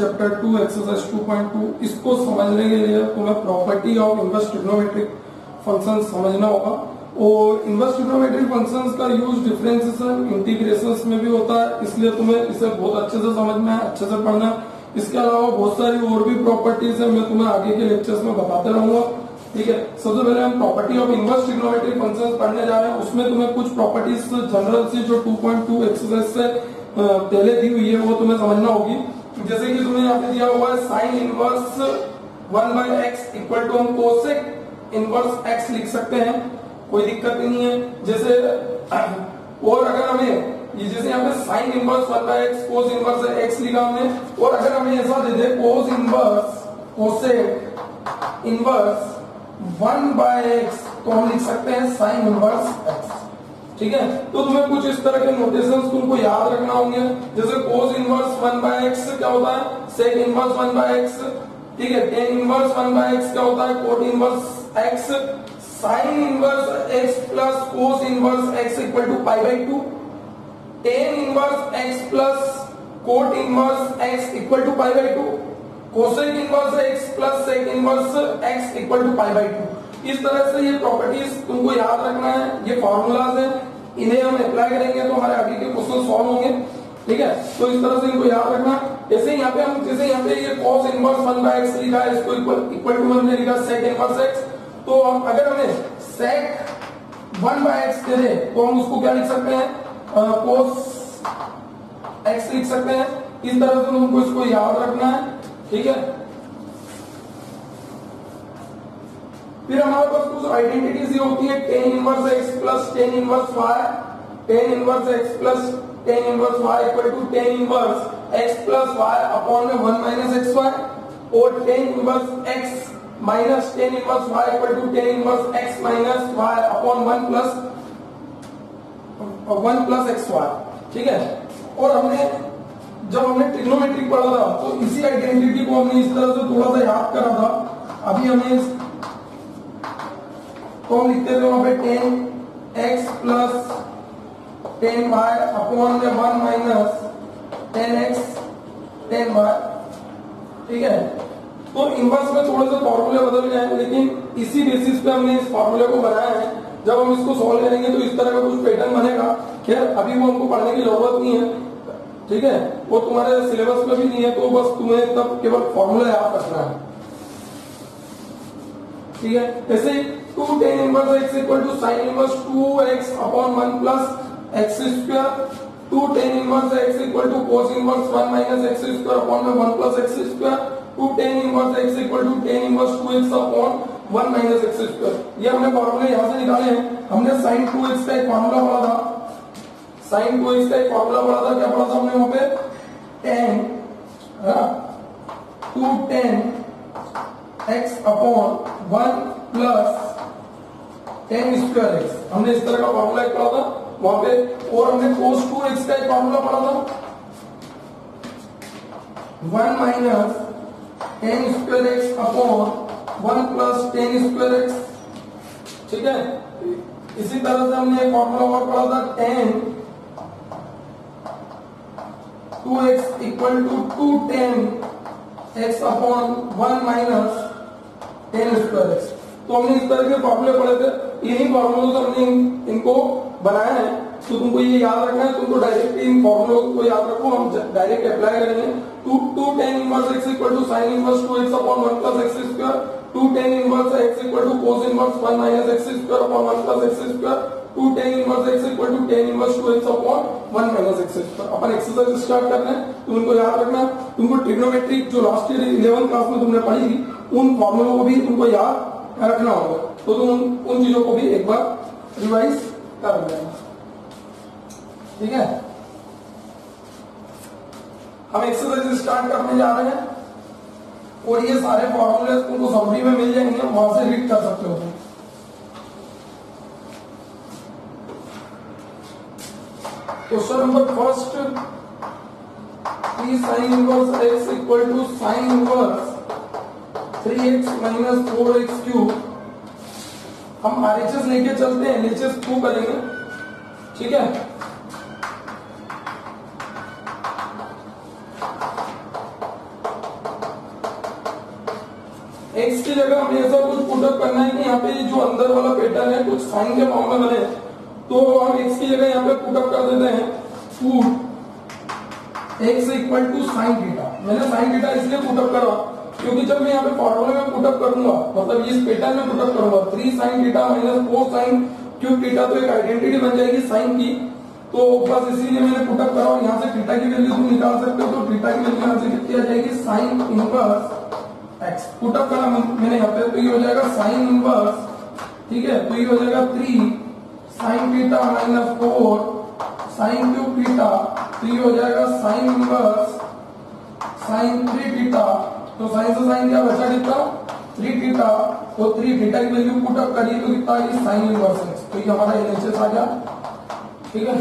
Inverse two exercise two point two इसको समझने के लिए तुम्हें property of inverse trigonometric function समझना होगा। और इनवर्स ट्रिग्नोमेट्रिक फ़ंक्शंस का यूज़ डिफरेंशिएशन इंटीग्रेशन में भी होता है, इसलिए तुम्हें इसे बहुत अच्छे से समझना है, अच्छे से पढ़ना है। इसके अलावा बहुत सारी और भी प्रॉपर्टीज़ है, मैं तुम्हें आगे के लेक्चर्स में बताते रहूँगा। ठीक है? सबसे पहले हम property of inverse trigonometric functions पढ़ने जा रहे हैं। उसमें तुम्हें कुछ प्रॉपर्टीज़ जनरल सी जो 2.2 एक्सरसाइज से पहले दी हुई है, वो तुम्हें समझना होगी। जैसे कि तुम्हें यहाँ पे दिया हुआ है sine inverse one by x equal to हम कोसेक इनवर्स एक्स लिख सकते हैं, कोई दिक्कत नहीं है। जैसे, और अगर हमें, ये जैसे यहाँ पे sine inverse one by x cos inverse x लिखा हमने, और अगर हमें ऐसा दे दे cos inverse cosec inverse one by x तो हम लिख सकते हैं साइन इनवर्स एक्स ठीक है? तो तुम्हें कुछ इस तरह के नोटेशन तुमको याद रखना होंगे। जैसे cos inverse one by x क्या होता है? Sec inverse one by x ठीक है? Tan inverse one by x क्या होता है? Cot inverse x sine inverse x plus cos inverse x equal to pi by two tan inverse x plus cot inverse x equal to pi by two cosec inverse x plus sec inverse x equal to pi by two इस तरह से ये properties तुमको याद रखना है, ये formulas है, इन्हें हम अप्लाई करेंगे तो हमारे आगे के क्वेश्चन सॉल्व होंगे, ठीक है? तो इस तरह से इनको याद रखना। जैसे यहाँ पे हम जैसे यहाँ पे ये cos inverse one by x लिखा है इसको इक्वल टू हमने लिखा, sec इनवर्स एक्स तो हम अगर हमें sec वन बाय एक्स दे दे तो हम उसको क्या लिख सकते हैं? cos एक्स लिख सकते हैं। इस तरह से तुमको इसको याद रखना है, ठीक है? फिर हमारे पास कुछ आइडेंटिटीज ये होती है tan inverse x plus tan inverse y tan inverse x plus tan inverse y equal to tan inverse x plus y upon में वन माइनस एक्स वाई और tan inverse x minus tan inverse y equal to tan inverse x minus y upon one plus one plus x y ठीक है? और हमने, जब हमने trigonometric पढ़ा था तो इसी आइडेंटिटी को हमने इस तरह से थोड़ा सा याद करा था। अभी हमें तो हम लिखते थे वहाँ पे tan x plus tan y upon में one minus tan x tan y ठीक है? तो इनवर्स में थोड़े से फॉर्मूले बदल गए लेकिन इसी बेसिस पे हमने इस फॉर्मूले को बनाया है। जब हम इसको सॉल्व करेंगे तो इस तरह का कुछ पैटर्न बनेगा। खैर, अभी वो हमको पढ़ने की ज़रूरत नहीं है। ठीक है? वो तुम्हारे सिलेबस में भी नहीं है तो बस तुम्हें तब केवल फॉर्मूला याद रखना है। ठीक है? जैसे two tan inverse x equal to sine inverse two x upon one plus x square two tan inverse x equal to cos inverse one minus x square upon में one plus x square two tan inverse x equal to tan inverse two x upon one minus x square ये हमने फॉर्मूले यहाँ से निकाले हैं। हमने sign to x का एक फॉर्मूला पढ़ा था। साइन टू एक्स का एक फॉर्मूला पढ़ा था। क्या पढ़ा था हमने वहाँ पे? Tan two tan x upon one plus tan square x हमने इस तरह का फॉर्मूला पढ़ा था, वहाँ पे और हमने कोस टू एक्स का एक फॉर्मूला पढ़ा था। One minus tan square x upon one plus tan square x ठीक है? इसी तरह से हमने एक फॉर्मूला और पढ़ा था tan two x equal to two tan x upon one minus tan square x तो हमने इस तरह के फॉर्मूले पढ़े थे। यही फॉर्मूले से हमने इनको बनाया है। तो तुमको ये याद रखना है, तुमको डायरेक्ट इन फॉर्मूलों को याद रखो। हम डायरेक्ट अप्लाई करेंगे। Two two tan inverse x equal to sine inverse two x upon one plus x square two tan inverse x equal to cos inverse one minus x square upon one plus x square two tan inverse x equal to tan inverse two x upon one minus x square upon exercise start कर रहे हैं। तो उनको याद रखना तुमको trigonometric जो last year eleven class में तुमने पढ़ी थी, उन फॉर्मूलों को भी तुमको याद रखना होगा। तो तुम उन चीज़ों को भी एक बार रिवाइज कर लेना ठीक है? हम एक्सरसाइज स्टार्ट करने जा रहे हैं और ये सारे फॉर्मूले तुमको समरी में मिल जाएँगे वहाँ से रीड कर सकते हो। Question number first three sine inverse x equal to sine inverse three x minus four x cube हम आर एच एस लेके चलते हैं एनएचएस क्यों करेंगे? ठीक है? एक्स की जगह हमें ऐसा कुछ पुटअप करना है कि यहाँ पे जो अंदर वाला पेटर्न है, कुछ साइन के फॉर्म में बने। तो हम एक्स की जगह यहाँ पे पुटअप कर देते हैं। Put x equal to sine theta मैंने साइन डेटा इसलिए पुटअप करा। क्योंकि जब मैं यहाँ पे फॉर्मूले में पुटअप करूँगा मतलब इस पैटर्न में पुटअप करूँगा three sine theta minus four sine cube theta तो एक आइडेंटिटी बन जाएगी साइन की। तो बस इसीलिए मैंने पुटअप करा और यहाँ से थीटा की वैल्यू तुम निकाल सकते हो तो थीटा की वैल्यू यहाँ से कितनी आ जाएगी साइन इनवर्स एक्स पुटअप करा मैंने यहाँ पे तो ये हो जाएगा साइन इनवर्स ठीक है? तो ये हो जाएगा three sine theta minus four sine cube theta तो ये हो जाएगा sine inverse sine three theta तो साइन से साइन क्या बचा कितना? थ्री थीटा तो थ्री थीटा की वैल्यू पुटअप करिए तो कितना? आएगी साइन इनवर्स एक्स तो ये हमारा एलएचएस आ गया। ठीक है?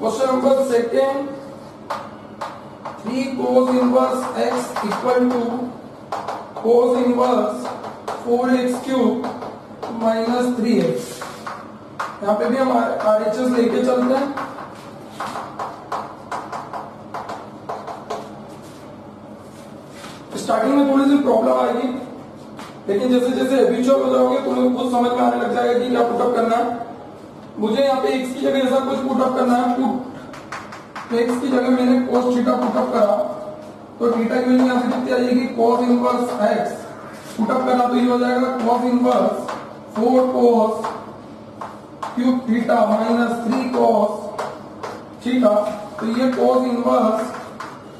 Question number second three cos inverse x equal to four x cube minus three x यहाँ पे भी हम आर एच एस लेके चलते हैं। स्टार्टिंग में थोड़ी सी प्रॉब्लम आएगी, लेकिन जैसे जैसे एबिचुअल हो जाओगे, तुम्हें खुद समझ में आने लग जाएगा कि क्या पुटअप करना है। मुझे यहाँ पे एक्स की जगह ऐसा कुछ पुटअप करना है पुट तो एक्स की जगह मैंने कोस थीटा पुटअप करा। तो थीटा की वैल्यू यहाँ से कितनी आ जाएगी? कोस इनवर्स एक्स पुटअप करना तो ये हो जाएगा cos inverse four cos cube theta minus three cos theta तो ये कोस इनवर्स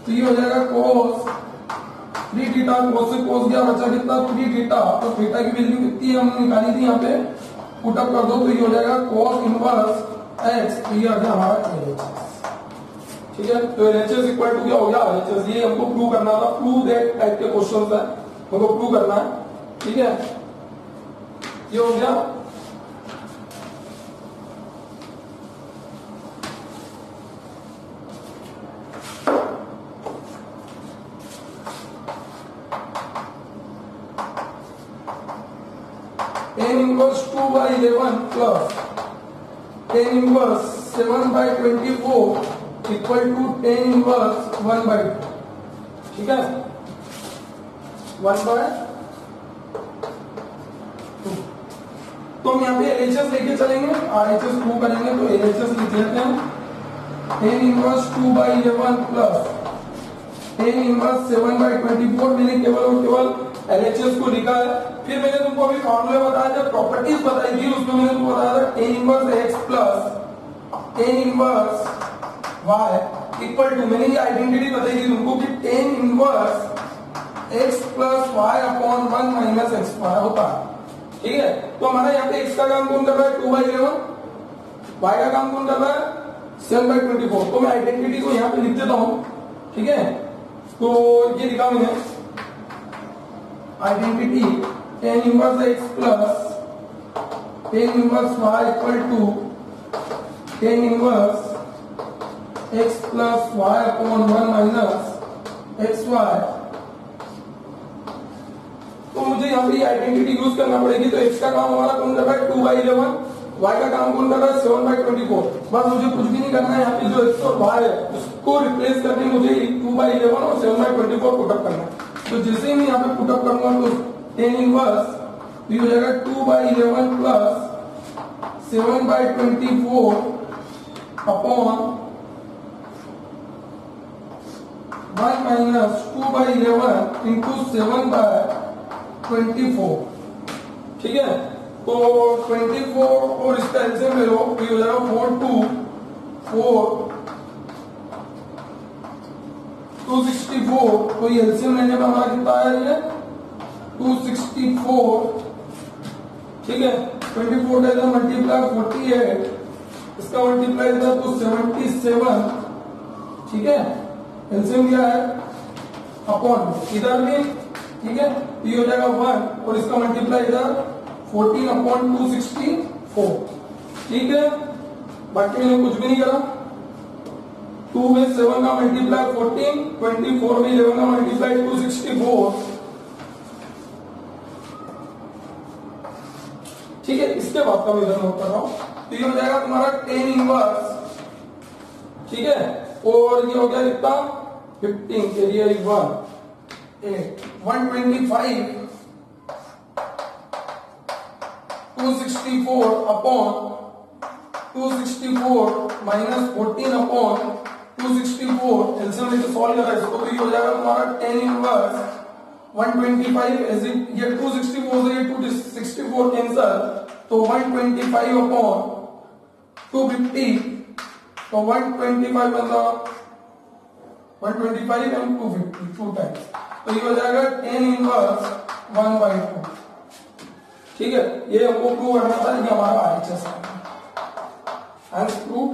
तो ये हो जाएगा कोस थ्री थीटा कोस से कोस गया, बचा कितना? थ्री थीटा तो थीटा की वैल्यू कितनी हमने निकाली थी यहाँ पे। पुटअप कर दो तो ये हो जाएगा cos इनवर्स x. तो ये आ गया हमारा ठीक है? तो इक्वल टू क्या हो गया? LHS ये हमको प्रूव करना था। प्रूव दैट टाइप के क्वेश्चन है। हमको प्रूव करना है। ठीक है? ये हो गया। tan inverse 2 by 11 plus tan inverse 7 by 24 equal to tan inverse 1 by 2 ठीक है? 1 by 2 तो हम यहाँ पे एलएचएस लेके चलेंगे आरएचएस प्रूव करेंगे तो एलएचएस लिख लेते हैं। Tan inverse 2 by 11 plus tan inverse 7 by 24 मैंने केवल और केवल एलएचएस को लिखा है। फिर मैंने तुमको अभी फॉर्मूला बताया जब प्रॉपर्टीज़ बताई थी, उसमें मैंने तुमको बताया था tan inverse x plus tan inverse y equal to मैंने ये आइडेंटिटी बताई थी तुमको कि tan inverse x plus y upon one minus x y होता है। ठीक है? तो हमारा यहाँ पे एक्स का काम कौन कर रहा है? टू बाई इलेवन वाई का काम कौन कर रहा है? सेवन बाई ट्वेंटी फोर तो मैं आइडेंटिटी को यहाँ पे लिख देता हूँ। ठीक है? तो ये लिखा मैंने identity tan inverse x plus tan inverse equal to tan tan inverse x plus y upon 1 minus xy तो मुझे यहाँ पे आइडेंटिटी यूज़ करना पड़ेगी तो x का काम हमारा कौन कर रहा है? टू बाई इलेवन y का काम कौन कर रहा है? सेवन बाई ट्वेंटी फोर बस मुझे कुछ भी नहीं करना है यहाँ पे, जो x और y है, उसको रिप्लेस करके मुझे टू बाई इलेवन और seven by twenty four put up करना है। तो जैसे ही मैं यहाँ पे पुटअप करूँगा तो टेन इनवर्स तो ये हो जाएगा two by eleven plus seven by twenty four upon one minus two by eleven into seven by twenty four ठीक है? तो ट्वेंटी फोर और इसका एल्सियम ले लो हो जाएगा four two four two sixty four तो ये लेने में हमारा कितना आया ये टू सिक्सटी फोर ठीक है? ट्वेंटी फोर का इधर मल्टीप्लाई फोर्टी एट इसका मल्टीप्लाई इधर टू सेवेंटी सेवन ठीक है? एल्सियम क्या है अपॉन इधर भी, ठीक है ये हो जाएगा वन और इसका मल्टीप्लाई इधर fourteen upon two sixty four ठीक है? बाकी मैंने कुछ भी नहीं करा। टू में सेवन का मल्टीप्लाई फोर्टीन ट्वेंटी फोर में इलेवन का मल्टीप्लाई टू सिक्सटी फोर ठीक है? इसके बाद का मेजर नोट कर रहा हूँ। तो ये हो जाएगा तुम्हारा टेन इनवर्स ठीक है? और ये हो गया कितना fifteen area one eight one twenty five two sixty four upon two sixty four minus fourteen upon two sixty four LCM लेके सॉल्व करा इसको तो ये हो जाएगा तुम्हारा टेन इनवर्स 125 एज इट ये 264 से ये 264 कैंसर तो 125 अपॉन 250 तो 125 मतलब 125 and 250 टू टाइम्स तो ये हो जाएगा tan inverse one by two ठीक है? ये हमको प्रूव करना था, ये हमारा आरएचएस एस and prove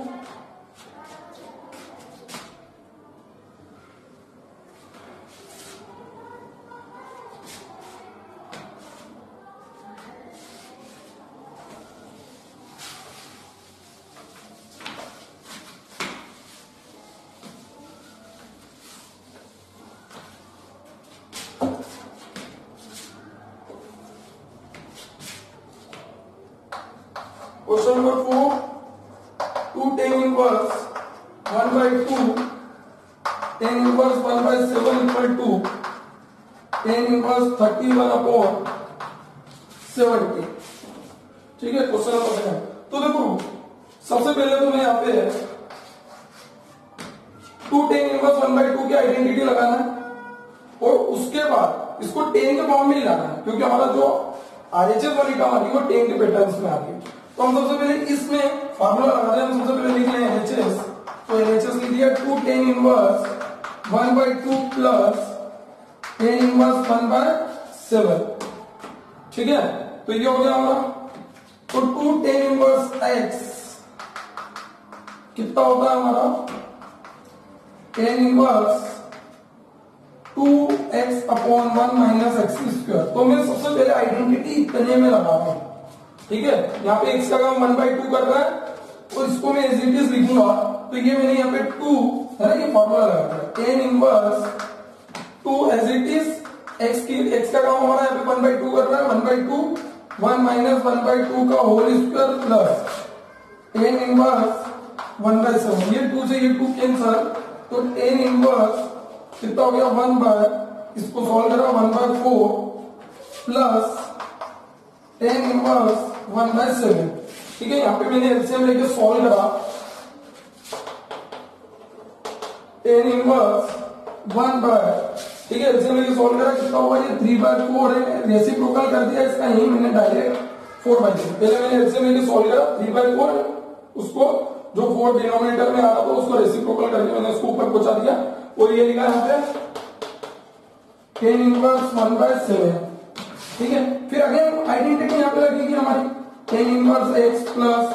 Question number four. Two tan inverse, one by two. Tan inverse, one by seven, equal to tan inverse, thirty one upon seventy ठीक है क्वेश्चन नंबर सेकंड तो देखो, सबसे पहले तो मैं यहाँ पे two tan inverse one by two की आइडेंटिटी लगाना है। और उसके बाद इसको टेन के फॉर्म में ही लाना है, क्योंकि हमारा जो आरएचएस वाली टर्म आ रही है, वो टेन के पैटर्न में आ है। तो हम सबसे पहले इसमें फार्मूला लगाते हैं सबसे पहले लिख रहे हैं एनएचएस तो एनएचएस लिख दिया two tan inverse one by two plus tan inverse one by seven ठीक है? तो ये हो गया हमारा। तो टू टेन इनवर्स एक्स कितना होता है हमारा? Tan inverse two x upon one minus x square तो मैं सबसे पहले आइडेंटिटी इतने में लगा हूँ। ठीक है? यहाँ पे एक्स का काम वन बाई टू कर रहा है और इसको मैं एज इट इज़ लिखूँगा। तो ये मैंने यहाँ पे टू है ना, ये फॉर्मूला लगा tan inverse two as it is x की एक्स का काम हमारा यहाँ पे वन बाई टू कर रहा है one by two one minus one by two का whole square plus tan inverse one by seven ये टू से ये टू कैंसर तो टेन इनवर्स कितना हो गया? वन बाय इसको सॉल्व करा one by four plus tan inverse one by seven ठीक है, यहाँ पे मैंने एलसीएम लेके सॉल्व करा। टेन इनवर्स वन बाय ठीक है एलसीएम लेके सॉल्व करा, कितना होगा ये? थ्री बाय फोर है रेसिप्रोकल कर दिया, इसका यही मैंने डायरेक्ट फोर बाय थ्री पहले मैंने एलसीएम लेके सॉल्व करा थ्री बाय फोर उसको जो फोर डिनोमिनेटर में आ रहा था, उसको रेसिप्रोकल करके मैंने उसको ऊपर पहुँचा दिया। और ये लिखा यहाँ पे tan inverse one by seven ठीक है, फिर अगेन आइडेंटिटी यहाँ पे लगेगी हमारी tan inverse x plus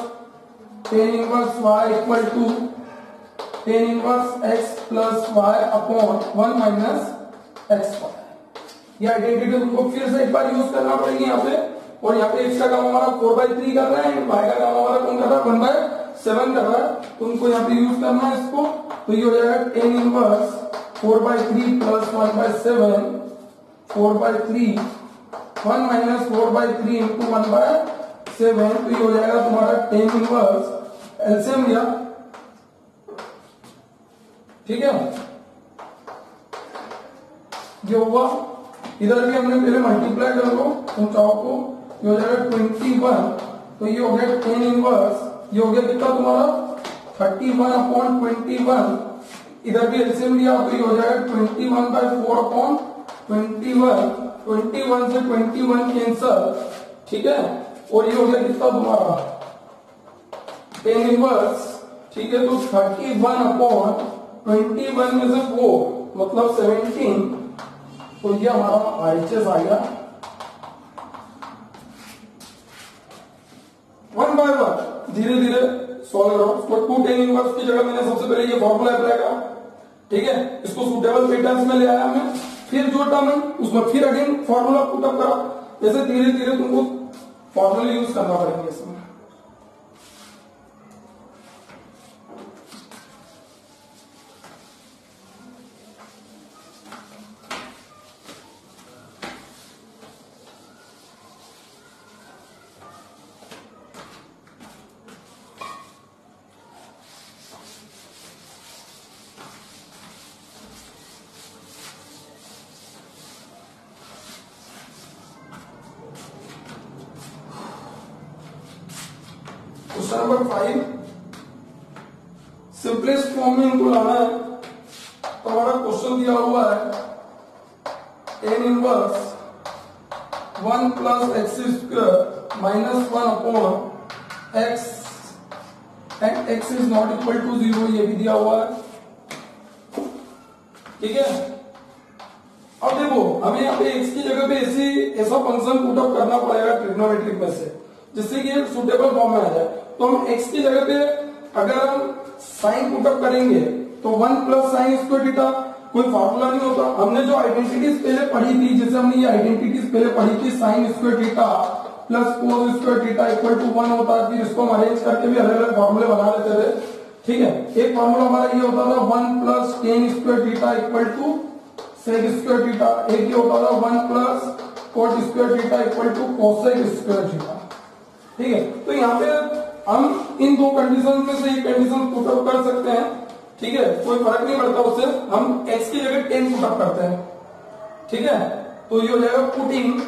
tan inverse y equal to tan inverse x plus y upon one minus x ये आइडेंटिटी तुमको फिर से एक बार यूज़ करना पड़ेगी यहाँ पे। और यहाँ पे एक्स का काम हमारा फोर बाई थ्री कर रहा है वाई का काम हमारा कौन कर रहा है? वन बाय सेवन कर रहा है। तुमको यहाँ पे यूज़ करना है इसको। तो ये हो जाएगा tan inverse four by three plus one by seven four by three one minus four by three into one by seven तो ये हो जाएगा तुम्हारा टेन इनवर्स एल्सियम लिया ठीक है? ये हुआ इधर भी हमने पहले मल्टीप्लाई कर लो ऊंचाओं को ये हो जाएगा ट्वेंटी वन तो ये हो गया टेन इनवर्स ये हो गया कितना तुम्हारा? Thirty one upon twenty one इधर भी एल्सियम लिया तो ये हो जाएगा twenty one by four upon twenty one twenty one से ट्वेंटी वन कैंसर ठीक है? और ये हो गया कितना तुम्हारा टेन इनवर्स ठीक है तो thirty one upon twenty one में से फोर मतलब सेवेंटीन तो ये हमारा आरएचएस आ गया। वन बाय वन धीरे धीरे सॉल्व करो। उसको टू टेन इनवर्स की जगह मैंने सबसे पहले ये फॉर्मूला अप्लाई करा। ठीक है, इसको सुटेबल पैटर्न में ले आया मैं। फिर जो टर्म है, उसमें फिर अगेन फॉर्मूला पुटअप करा। ऐसे धीरे धीरे तुमको फॉर्मूला यूज़ करना पड़ेंगे इसमें। Question number five simplest form में इनको लाना है। तो हमारा क्वेश्चन दिया हुआ है। Tan inverse one plus x square minus one upon x and x is not equal to zero ये भी दिया हुआ है। ठीक है? अब देखो, हमें यहाँ पे एक्स की जगह पे ऐसी, ऐसा फ़ंक्शन पुटअप करना पड़ेगा ट्रिग्नोमेट्रिक में से, जिससे कि सुटेबल फॉर्म में आ जाए। तो हम एक्स की जगह पे अगर हम साइन पुटअप करेंगे तो one plus sine square theta कोई फॉर्मूला नहीं होता। हमने जो आइडेंटिटीज पहले पढ़ी थी, जैसे हमने ये आइडेंटिटीज पहले पढ़ी थी, sine square theta plus cos square theta equal to one होता है फिर इसको हम अरेंज करके भी अलग अलग फॉर्मूले बना लेते थे। ठीक है? एक फॉर्मूला हमारा ये होता था one plus tan square theta equal to sec square theta एक ये होता था one plus cot square theta equal to cosec square theta ठीक है? तो यहाँ पे हम इन दो कंडीशन में से एक कंडीशन पुटअप कर सकते हैं। ठीक है? कोई फ़र्क नहीं पड़ता उससे। हम एक्स की जगह टेन पुटअप करते हैं। ठीक है? तो ये हो जाएगा putting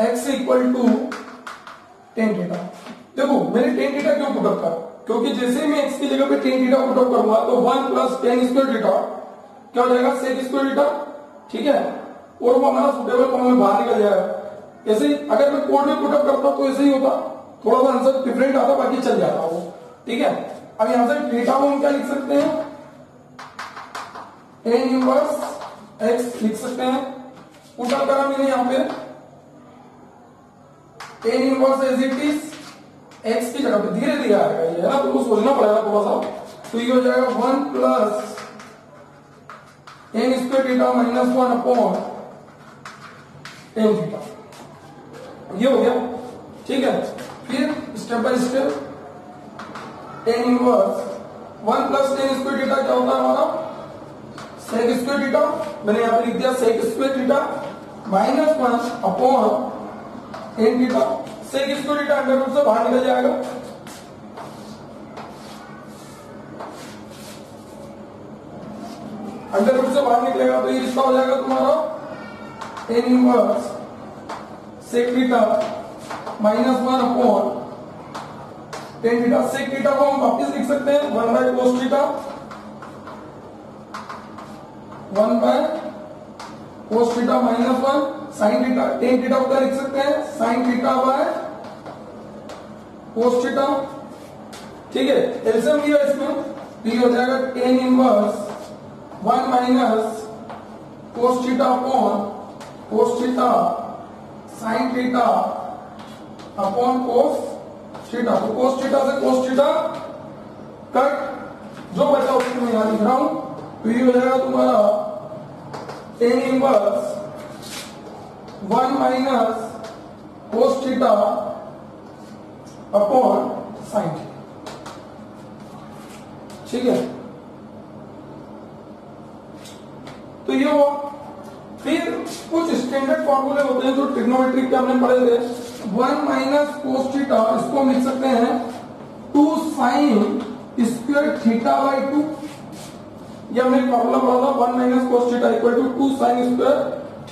x equal to tan theta देखो, मैंने टेन थीटा क्यों पुटअप कर? क्योंकि जैसे ही मैं एक्स की जगह पे टेन थीटा पुटअप करूँगा तो one plus tan square theta क्या हो जाएगा? सेक स्क्वायर थीटा ठीक है? और वो हमारा सुटेबल फॉर्म में बाहर निकल जाएगा। ऐसे ही, अगर मैं कोड में पुटअप करता तो ऐसे ही होता। थोड़ा सा आंसर डिफरेंट आता, बाकी चल जाता वो। ठीक है? अब यहाँ से थीटा को हम क्या लिख सकते हैं? टेन इनवर्स एक्स लिख सकते हैं। पुटअप करा मैंने यहाँ पे। Tan inverse as it is x की जगह पे धीरे धीरे आएगा ये, है ना? तुमको सोचना पड़ेगा थोड़ा सा। तो ये हो जाएगा one plus tan square theta minus one upon tan theta ये हो गया। ठीक है? फिर step by step tan inverse one plus tan square theta क्या होता है हमारा? सेक स्क्वायर थीटा मैंने यहाँ पे लिख दिया sec square theta minus one upon tan theta sec square theta under root से बाहर निकल जाएगा। अंडर रूट से बाहर निकलेगा तो ये रिश्ता हो जाएगा तुम्हारा tan inverse sec theta minus one upon tan theta sec theta को हम वापस लिख सकते हैं one by cos theta one by cos theta minus one sine theta tan theta क्या लिख सकते हैं? Sine theta by cos theta ठीक है? एल्सियम लिया इसमें तो ये हो जाएगा tan inverse one minus cos theta upon cos theta sine theta upon cos theta तो कोस थीटा से कोस थीटा कट, जो बचा उसको मैं यहाँ लिख रहा हूँ। तो ये हो जाएगा तुम्हारा tan inverse one minus cos theta upon sine ठीक है? तो ये हुआ फिर कुछ स्टैंडर्ड फॉर्मूले होते हैं जो ट्रिग्नोमेट्रिक के हमने पढ़े थे। वन माइनस कोस थीटा इसको हम लिख सकते हैं two sine square theta by two ये हमने फॉर्मूला पढ़ा था one minus cos theta equal to two sine square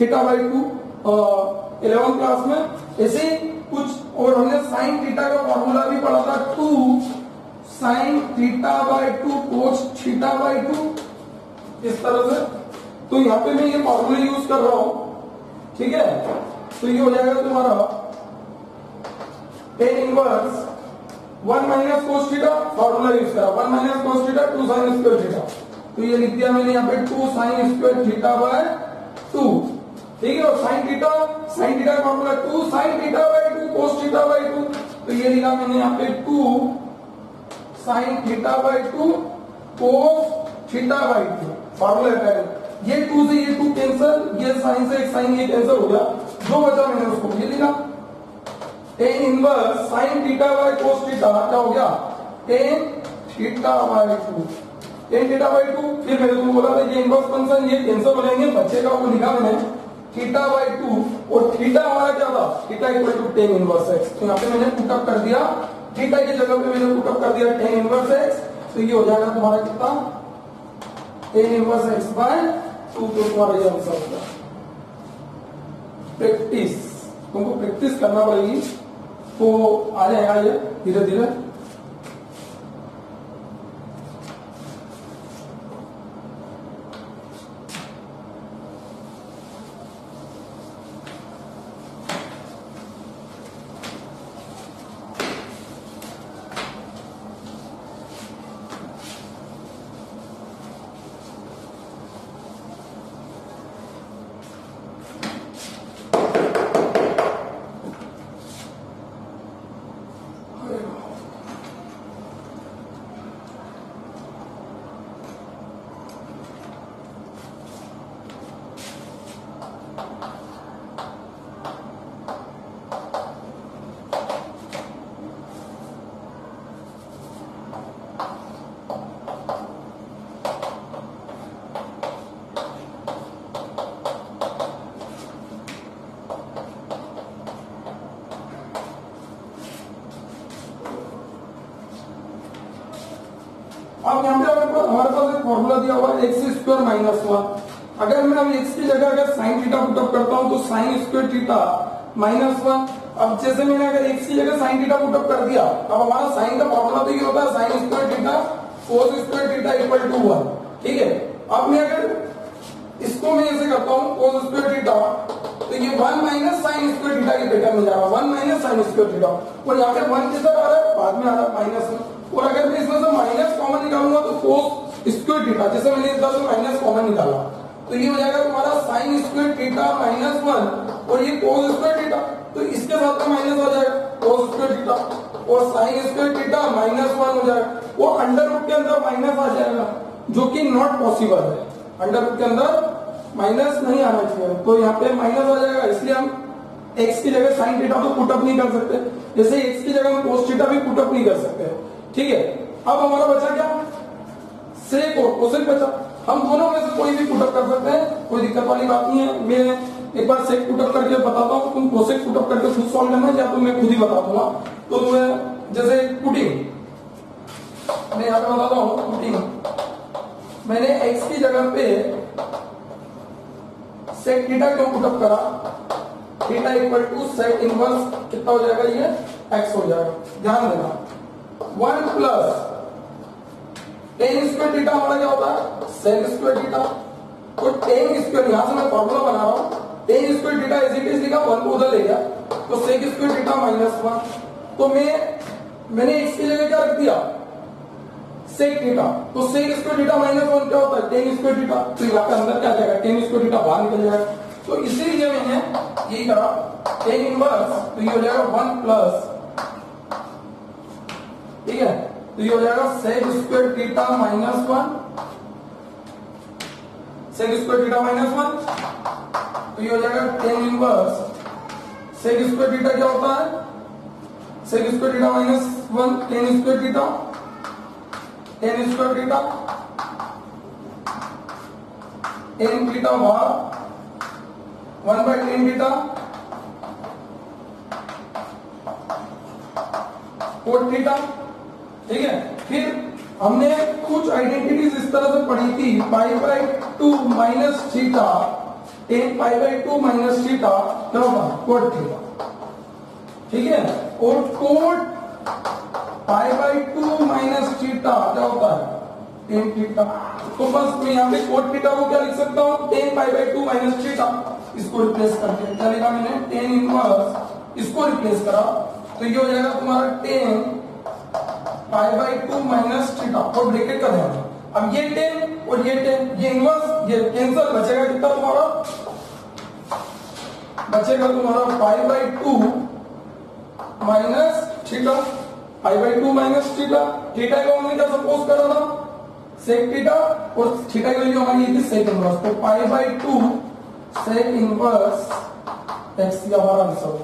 theta by two eleven class में। ऐसे कुछ और हमने साइन थीटा का फॉर्मूला भी पढ़ा था two sine theta by two cos theta by two इस तरह से तो यहाँ पे मैं ये फॉर्मूला यूज़ कर रहा हूँ। ठीक है? तो ये हो जाएगा तुम्हारा tan inverse one minus cos theta formula use करा। One minus cos theta two sine square theta तो ये लिख दिया मैंने यहाँ पे two sine square theta by two ठीक है? और साइन थीटा साइन थीटा का formula two sine theta by two cos theta by two तो ये लिखा मैंने यहाँ पे two sine theta by two cos theta by two formula ये टू से ये टू कैंसिल ये साइन से एक साइन ये कैंसिल हो गया। जो बचा मैंने उसको, ये लिखा। Tan inverse sine theta by cos theta क्या हो गया? Tan theta by two tan theta by two फिर मैंने तुमको बोला था, ये इनवर्स फ़ंक्शन ये कैंसिल हो जाएँगे। बच्चे का वो लिखा मैंने। थीटा बाय टू और थीटा हमारा क्या था? Theta equal to tan inverse x तो यहाँ पे मैंने पुटअप कर दिया। थीटा की जगह पे मैंने पुटअप कर दिया टेन इनवर्स एक्स तो ये हो जाएगा तुम्हारा कितना? Tan inverse x by two तुम्हारा ये आंसर होगा प्रैक्टिस तुमको प्रैक्टिस करना पड़ेगी। तो आ जाएगा ये धीरे धीरे अब यहाँ पे हमारे पास हमारे पास एक फॉर्मूला दिया हुआ एक्स स्क्वायर माइनस वन अगर मैं अब एक्स की जगह अगर साइन थीटा पुटअप करता हूँ तो sine square theta minus one अब जैसे मैंने अगर एक्स की जगह साइन थीटा पुटअप कर दिया, अब हमारा साइन का फॉर्मूला तो ये होता है? Sine square theta cos square theta equal to one ठीक है? अब मैं अगर इसको मैं ऐसे करता हूँ कोस स्क्वायर थीटा तो ये one minus sine square theta की बेटा मिल जाएगा one minus sine square theta और यहाँ पे वन किधर आ रहा है? बाद में आ रहा है माइनस और अगर मैं इसमें से माइनस कॉमन निकालूँगा तो कोस स्क्वायर थीटा जैसे मैंने इस बार माइनस कॉमन निकाला। तो ये हो जाएगा तुम्हारा sine square theta minus one और ये कोस स्क्वायर थीटा तो इसके साथ में माइनस आ जाएगा कोस स्क्वायर थीटा और sine square theta minus one हो जाएगा। वो अंडर रूट के अंदर माइनस आ जाएगा, जो कि नॉट पॉसिबल है। अंडर रूट के अंदर माइनस नहीं आना चाहिए। तो यहाँ पे माइनस आ जाएगा, इसलिए हम एक्स की जगह साइन थीटा तो पुटअप नहीं कर सकते। जैसे एक्स की जगह हम कोस थीटा भी पुटअप नहीं कर सकते। ठीक है? अब हमारा बचा क्या? सेक और कोसेक बचा हम दोनों में से कोई भी पुटअप कर सकते हैं, कोई दिक्कत वाली बात नहीं है। मैं एक बार सेक पुटअप करके बताता हूँ, तुम कोसेक पुटअप करके खुद सॉल्व करना या तो मैं खुद ही बता दूँगा। तो तुम्हें जैसे पुटिंग मैं यहाँ पे बताता हूँ पुटिंग मैंने एक्स की जगह पे सेक थीटा क्यों पुटअप करा? Theta equal to sec inverse कितना हो जाएगा ये? एक्स हो जाएगा। ध्यान देना। One plus tan square theta हमारा क्या होता है? Sec square theta. तो टेन स्क्वायर, यहाँ से मैं फॉर्मूला बना रहा हूँ। Tan square theta as it is लिखा वन को उधर ले गया। तो sec square theta minus one तो मैं, मैंने एक्स की जगह क्या रख दिया? सेक थीटा तो sec square theta minus one क्या होता है? टेन स्क्वायर थीटा तो यहाँ पे अंदर क्या जाएगा? टेन स्क्वायर थीटा बाहर निकल जाएगा। तो इसीलिए मैंने ये करा। टेन इनवर्स तो ये हो जाएगा वन प्लस ठीक है? तो ये हो जाएगा sec square theta minus one sec square theta minus one तो ये हो जाएगा tan inverse sec square theta क्या होता है? Sec square theta minus one tan square theta tan square theta tan theta बाहर one by tan theta cot theta ठीक है? फिर हमने कुछ आइडेंटिटीज इस तरह से पढ़ी थी pi by two minus theta tan pi by two minus theta क्या होगा कोट थीटा ठीक है? और cot pi by two minus theta क्या होता है टेन थीटा तो बस मैं यहाँ पे कोट थीटा को क्या लिख सकता हूँ? Tan pi by two minus theta इसको रिप्लेस करके क्या लिखा मैंने? टेन इनवर्स इसको रिप्लेस करा। तो ये हो जाएगा तुम्हारा tan pi by two minus theta और ब्रैकेट का ध्यान अब ये टेन और ये टेन ये इनवर्स ये कैंसर बचेगा कितना तुम्हारा? बचेगा तुम्हारा pi by two minus theta pi by two minus theta theta को हमने क्या सपोज़ करा था? सेक थीटा और थीटा की वैल्यू हमारी थी सेक इनवर्स तो pi by two sec inverse x का हमारा आंसर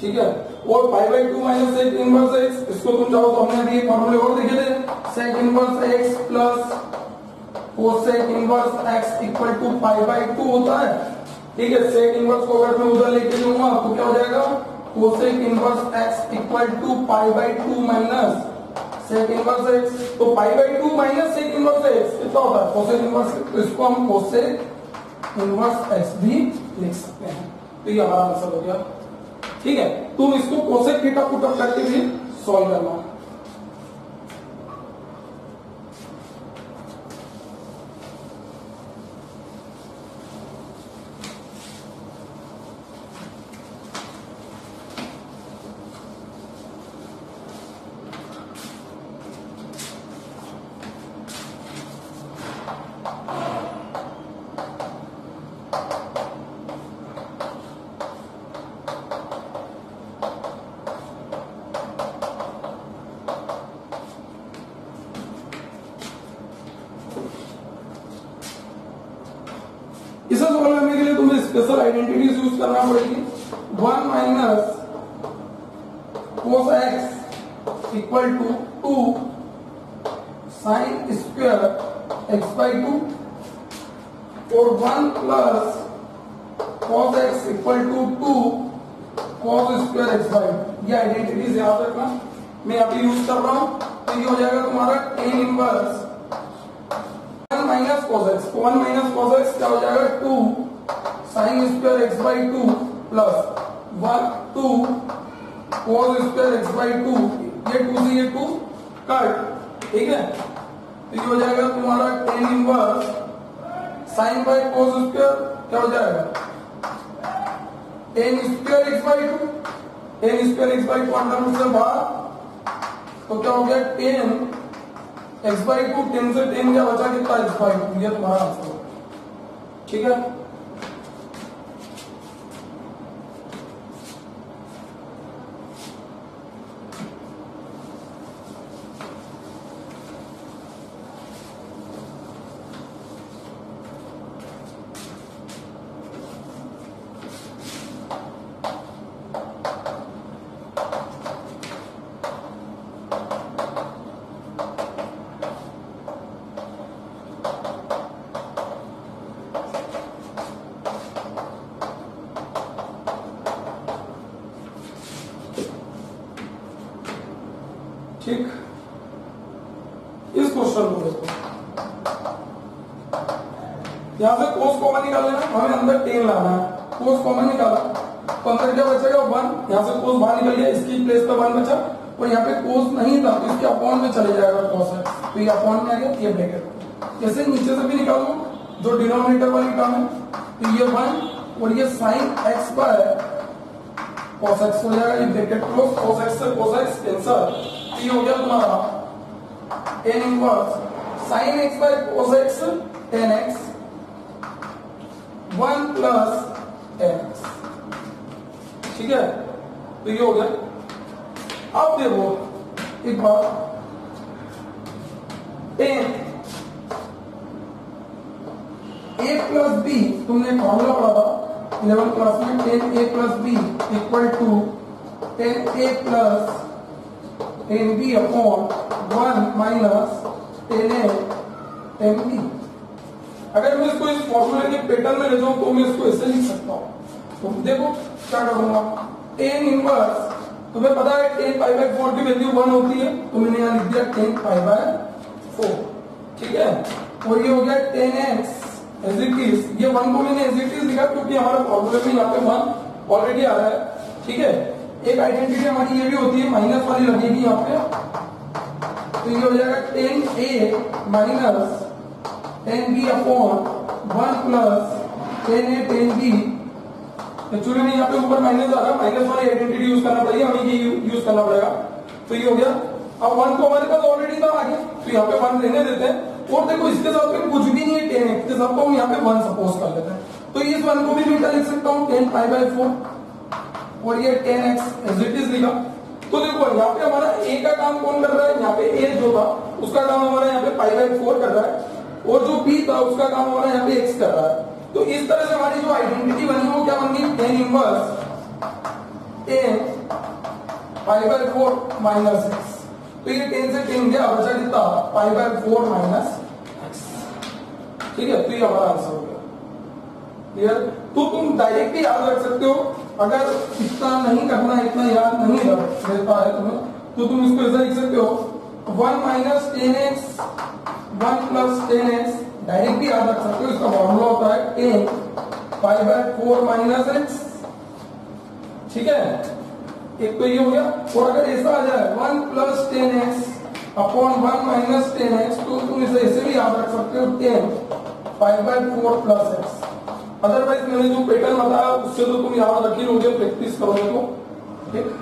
ठीक है? और pi by two minus sec inverse x इसको तुम चाहो तो हमने दिए फॉर्मूले और देखे थे। Sec inverse x plus cosec inverse x equal to pi by two होता है। ठीक है सेक इनवर्स को अगर मैं उधर लेके जाऊँगा तो क्या हो जाएगा? Cosec inverse x equal to pi by two minus sec inverse x तो pi by two minus sec inverse x कितना होता है? कोसेक इनवर्स इसको हम कोसेक इनवर्स एक्स भी लिख सकते हैं। तो ये हमारा आंसर हो गया। ठीक है? तुम इसको कोसेक थीटा पुट अप करके भी सॉल्व करना इसे सॉल्व करने के लिए तुम्हें स्पेशल आइडेंटिटीज यूज़ करना पड़ेगी। One minus cos x equal to two sine square x by two और one plus cos x equal to two cos square x by ये आइडेंटिटीज याद रखना। मैं अभी यूज़ कर रहा हूँ तो ये हो जाएगा तुम्हारा tan inverse one minus cos x one minus cos x क्या हो जाएगा? Two sine square x by two plus one two cos square x by two ये टू से ये टू कट ठीक है? तो ये हो जाएगा तुम्हारा tan inverse sine by cos square क्या हो जाएगा? Tan square x by two tan square x by two under root से बाहर तो क्या हो गया? Tan x by two tan से टेन क्या बचा? कितना? एक्स बाई टू ये तुम्हारा आंसर ठीक है ठीक इस क्वेश्चन को देखो यहाँ से कोस कॉमन निकाल लेना हमें अंदर टेन लाना है कोस कॉमन निकाला अंदर क्या बचेगा? वन यहाँ से कोस बाहर निकल गया इसकी प्लेस पे वन बचा। और यहाँ पे कोस नहीं था तो इसके अपॉन में चले जाएगा कोस है। तो ये अपॉन में आ गया, ये ब्रैकेट ऐसे नीचे से भी निकाल, जो डिनोमिनेटर वाली टर्म है तो ये वन और ये साइन एक्स पर है। cos x हो जाएगा, ये ब्रैकेट क्लोज cos x से cos x कैंसल ये हो गया तुम्हारा tan inverse sin x by cos x, tan x 1 plus tan x ठीक है? तो ये हो गया। अब देखो, एक बार tan a प्लस बी तुमने फॉर्मूला पढ़ा था। इलेवन क्लास में tan A plus B equal to tan A plus tan B upon one minus tan A tan B अगर मैं इसको इस फॉर्मूले के पैटर्न में ले जाऊँ तो मैं इसको ऐसे लिख सकता हूँ। तो देखो, क्या करूँगा? टेन इनवर्स तुम्हें पता है टेन पाई बाय फोर की वैल्यू वन होती है। तो मैंने यहाँ लिख दिया टेन पाई बाय फोर ठीक है? और ये हो गया tan x as it is ये वन को मैंने एज इट इज़ लिखा क्योंकि हमारा फॉर्मूले में यहाँ पे वन ऑलरेडी आ रहा है। ठीक है? एक आइडेंटिटी हमारी ये भी होती है माइनस वाली लगेगी यहाँ पे। तो ये हो जाएगा tan A minus tan B upon one plus tan A tan B actually नहीं, यहाँ पे ऊपर माइनस आ रहा है माइनस वाली आइडेंटिटी यूज़ करना पड़ेगी, हमें ये यूज़ करना पड़ेगा। तो ये हो गया। अब वन को हमारे पास ऑलरेडी था आगे तो यहाँ पे वन रहने देते हैं। और देखो, इसके साथ में कुछ भी नहीं है टेन एक्स के साथ तो हम यहाँ पे वन सपोज़ कर लेते हैं। तो इस वन को भी क्या लिख सकता हूँ टेन फाइव बाई फोर और ये tan x as it is लिखा। तो देखो, यहाँ पे हमारा ए का काम कौन कर रहा है? यहाँ पे ए जो था, उसका काम हमारा यहाँ पे फाइव बाई फोर कर रहा है। और जो बी था, उसका काम हमारा यहाँ पे एक्स कर रहा है। तो इस तरह से हमारी जो आइडेंटिटी बनी, वो क्या बन गई? Tan inverse tan five by four minus x तो ये टेन से टेन गया बचा कितना? Five by four minus x ठीक है? तो ये हमारा आंसर हो गया। क्लियर तो तुम डायरेक्ट भी याद रख सकते हो, अगर इतना नहीं करना, इतना याद नहीं रख रहता है तुम्हें तो तुम इसको ऐसा लिख सकते हो। One minus tan x one plus tan x direct भी याद रख सकते हो इसका फॉर्मूला होता है tan five by four minus x ठीक है? एक तो ये हो गया। और अगर ऐसा आ जाए one plus tan x upon one minus tan x तो तुम इसे ऐसे भी याद रख सकते हो tan five by four plus x otherwise मैंने जो पैटर्न बताया, उससे तो तुम याद रख लोगे प्रैक्टिस करोगे तो। ठीक?